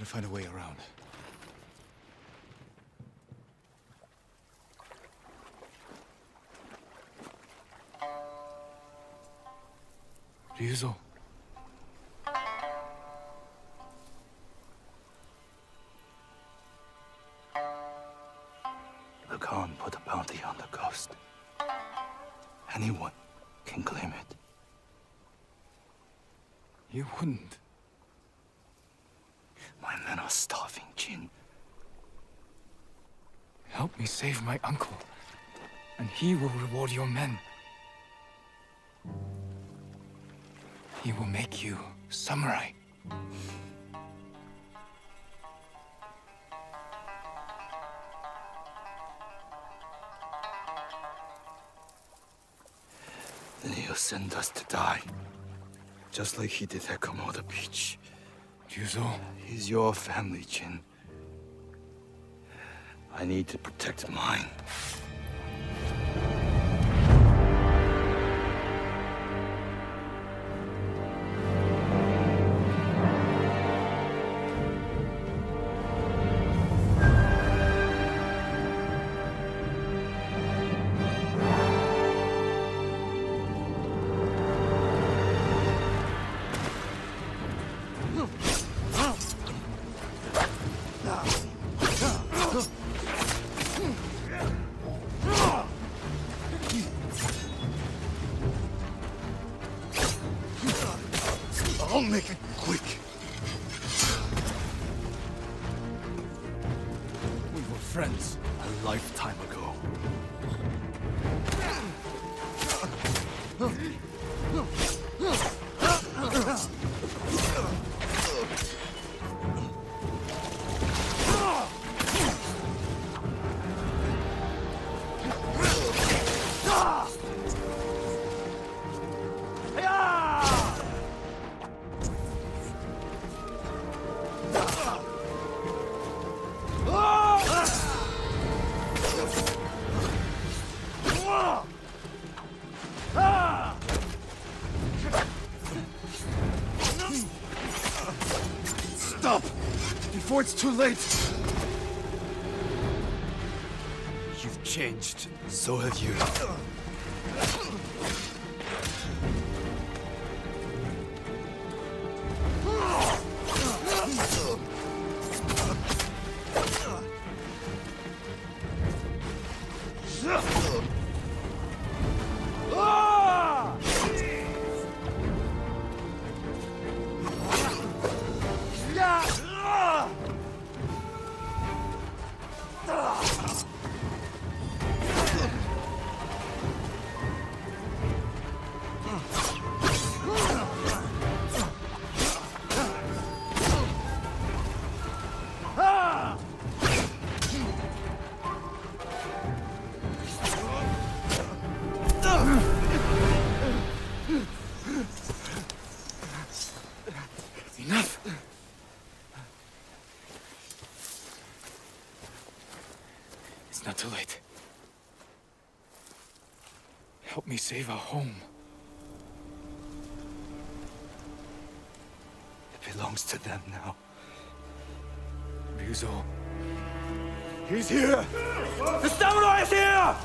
Better find a way around. Ryuzo. The Khan put a bounty on the ghost. Anyone can claim it. You wouldn't. Men are starving, Jin. Help me save my uncle, and he will reward your men. He will make you samurai. Then he'll send us to die. Just like he did at Komoda Beach. He's your family, Jin. I need to protect mine. I'll make it quick. we were friends. A lifetime ago. Before it's too late! You've changed. So have you. Enough! It's not too late. Help me save our home. It belongs to them now. Ryuzo, He's here! the samurai is here!